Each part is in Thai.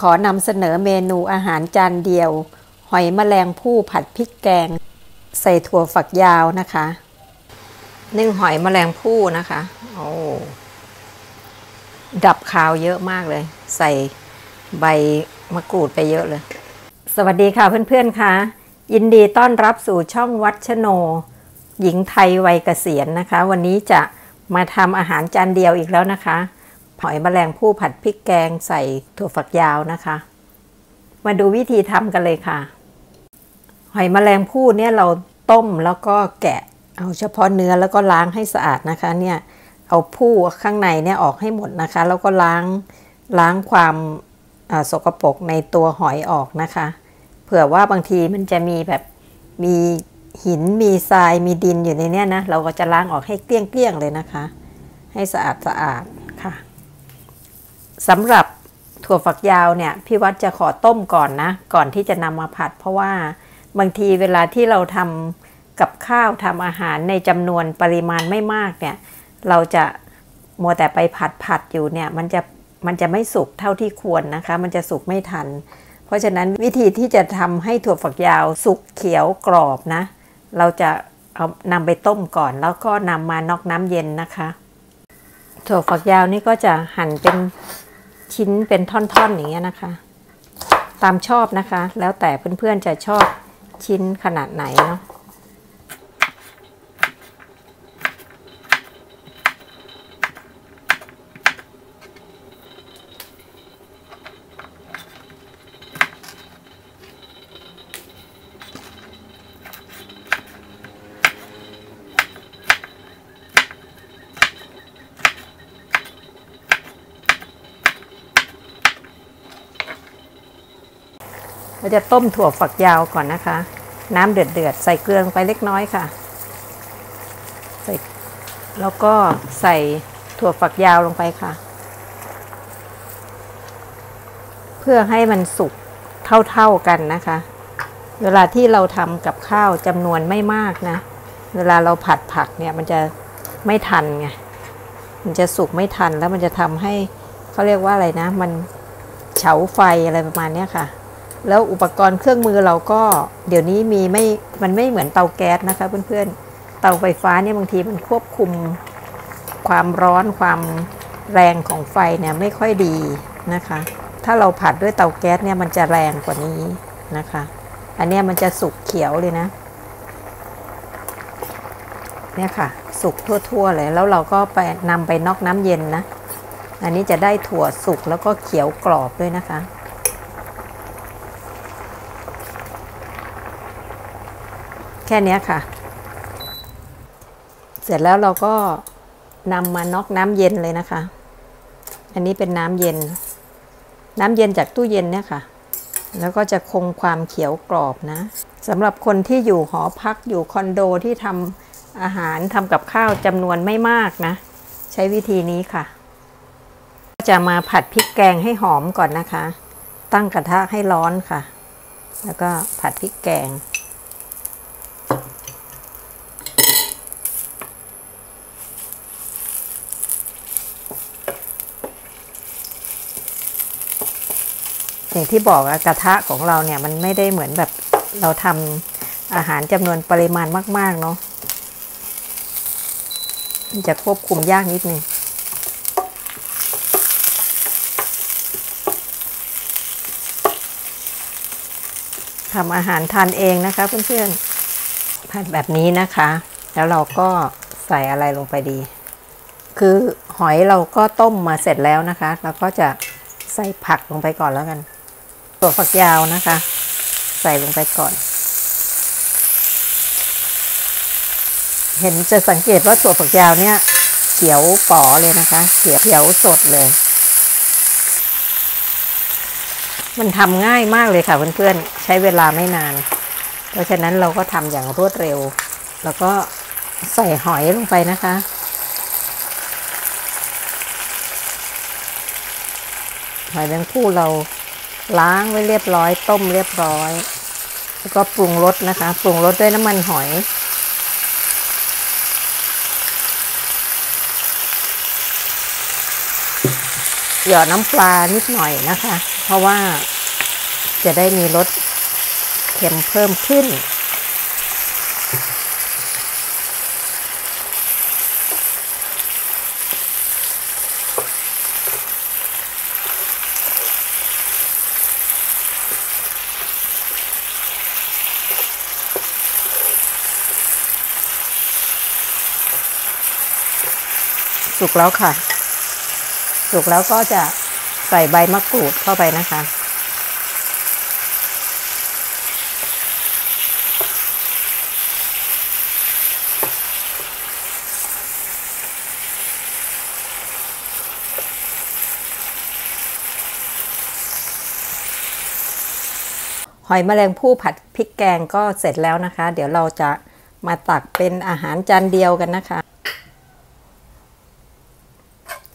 ขอนำเสนอเมนูอาหารจานเดียว หอยแมลงผู้ผัดพริกแกง ใส่ถั่วฝักยาวนะคะนึ่งหอยแมลงผู้นะคะ โอ้ดับคาวเยอะมากเลย ใส่ใบมะกรูดไปเยอะเลย สวัสดีค่ะเพื่อนๆค่ะยินดีต้อนรับสู่ช่องวัดชโน หญิงไทยวัยเกษียณนะคะ วันนี้จะมาทำอาหารจานเดียวอีกแล้วนะคะ หอยแมลงผู้ผัดพริกแกงใส่ถั่วฝักยาวนะคะ มาดูวิธีทำกันเลยค่ะ หอยแมลงผู้เนี่ยเราต้มแล้วก็แกะ เอาเฉพาะเนื้อแล้วก็ล้างให้สะอาดนะคะเนี่ยเอาผู้ข้างในเนี่ยออกให้หมดนะคะ แล้วก็ล้างล้างความสกปรกในตัวหอยออกนะคะ เผื่อว่าบางทีมันจะมีแบบมีหินมีทรายมีดินอยู่ในเนี้นะ เราก็จะล้างออกให้เกลี้ยงๆเลยนะคะ ให้สะอาดสะอาดค่ะ สำหรับถั่วฝักยาวเนี่ยพี่วัดจะขอต้มก่อนนะ ก่อนที่จะนำมาผัด เพราะว่าบางทีเวลาที่เราทำกับข้าวทำอาหารในจำนวนปริมาณไม่มากเนี่ย เราจะมัวแต่ไปผัดผัดอยู่เนี่ย มันจะมันจะไม่สุกเท่าที่ควรนะคะ มันจะสุกไม่ทัน เพราะฉะนั้นวิธีที่จะทำให้ถั่วฝักยาวสุกเขียวกรอบนะ เราจะเอานำไปต้มก่อน แล้วก็นำมานอกน้ำเย็นนะคะ ถั่วฝักยาวนี่ก็จะหั่นเป็น ชิ้นเป็นท่อนๆอย่างเงี้ยนะคะ ตามชอบนะคะ แล้วแต่เพื่อนๆจะชอบชิ้นขนาดไหนเนาะ เราจะต้มถั่วฝักยาวก่อนนะคะ น้ำเดือดเดือดใส่เกลือลงไปเล็กน้อยค่ะ ใส่แล้วก็ใส่ถั่วฝักยาวลงไปค่ะ เพื่อให้มันสุกเท่าๆกันนะคะ เวลาที่เราทำกับข้าวจำนวนไม่มากนะ เวลาเราผัดผักเนี่ยมันจะไม่ทันไง มันจะสุกไม่ทันแล้วมันจะทำให้เขาเรียกว่าอะไรนะ มันเฉาไฟอะไรประมาณนี้ค่ะ แล้วอุปกรณ์เครื่องมือเราก็เดี๋ยวนี้มีไม่ มันไม่เหมือนเตาแก๊สนะคะเพื่อนๆ เตาไฟฟ้าเนี่ยบางทีมันควบคุมความร้อนความแรงของไฟเนี่ยไม่ค่อยดีนะคะ ถ้าเราผัดด้วยเตาแก๊สเนี่ยมันจะแรงกว่านี้นะคะ อันนี้มันจะสุกเขียวเลยนะ เนี่ยค่ะ สุกทั่วๆเลยแล้วเราก็ไปนำไปนอกน้ำเย็นนะ อันนี้จะได้ถั่วสุกแล้วก็เขียวกรอบด้วยนะคะ แค่นี้ค่ะ เสร็จแล้วเราก็นำมาน็อกน้ำเย็นเลยนะคะ อันนี้เป็นน้ำเย็น น้ำเย็นจากตู้เย็นเนี่ยค่ะ แล้วก็จะคงความเขียวกรอบนะสำหรับคนที่อยู่หอพักอยู่คอนโดที่ทำอาหารทำกับข้าวจำนวนไม่มากนะ ใช้วิธีนี้ค่ะ จะมาผัดพริกแกงให้หอมก่อนนะคะ ตั้งกระทะให้ร้อนค่ะ แล้วก็ผัดพริกแกง อย่างที่บอกกระทะของเราเนี่ยมันไม่ได้เหมือนแบบเราทำอาหารจำนวนปริมาณมาก ๆ เนาะจะควบคุมยากนิดนึงทำอาหารทานเองนะคะเพื่อนๆผัดแบบนี้นะคะ แล้วเราก็ใส่อะไรลงไปดี คือหอยเราก็ต้มมาเสร็จแล้วนะคะ เราก็จะใส่ผักลงไปก่อนแล้วกัน ตัวฝักยาวนะคะ ใส่ลงไปก่อน เห็นจะสังเกตว่าตัวฝักยาวเนี่ย เขียวป๋อเลยนะคะ เขียวเขียวสดเลย มันทำง่ายมากเลยค่ะเพื่อนๆ ใช้เวลาไม่นาน เพราะฉะนั้นเราก็ทำอย่างรวดเร็ว แล้วก็ใส่หอยลงไปนะคะหอยแมงผู้เรา ล้างไว้เรียบร้อย ต้มเรียบร้อย แล้วก็ปรุงรสนะคะ ปรุงรสด้วยน้ำมันหอยหยอดน้ำปลานิดหน่อยนะคะ เพราะว่าจะได้มีรสเค็มเพิ่มขึ้น สุกแล้วค่ะ สุกแล้วก็จะใส่ใบมะกรูดเข้าไปนะคะ หอยแมลงภู่ผัดพริกแกงก็เสร็จแล้วนะคะ เดี๋ยวเราจะมาตักเป็นอาหารจานเดียวกันนะคะ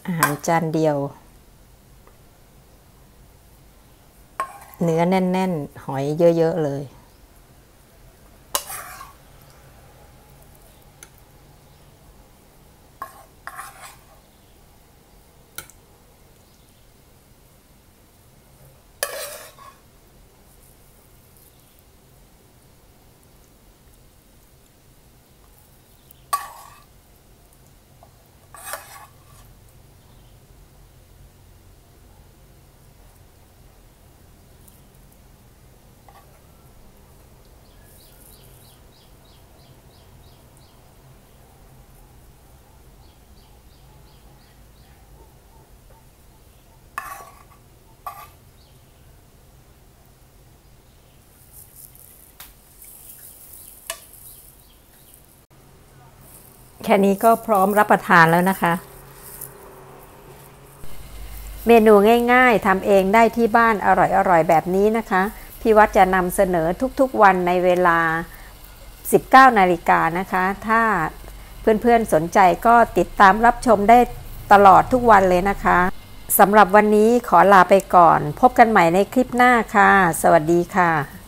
อาหารจานเดียว เนื้อแน่น ๆ หอยเยอะ ๆ เลย แค่นี้ก็พร้อมรับประทานแล้วนะคะ เมนูง่ายๆทำเองได้ที่บ้านอร่อยๆ แบบนี้นะคะ พี่วัดจะนำเสนอทุกๆวันในเวลา 19 นาฬิกานะคะ ถ้าเพื่อนๆสนใจก็ติดตามรับชมได้ตลอดทุกวันเลยนะคะสำหรับวันนี้ขอลาไปก่อน พบกันใหม่ในคลิปหน้าค่ะ สวัสดีค่ะ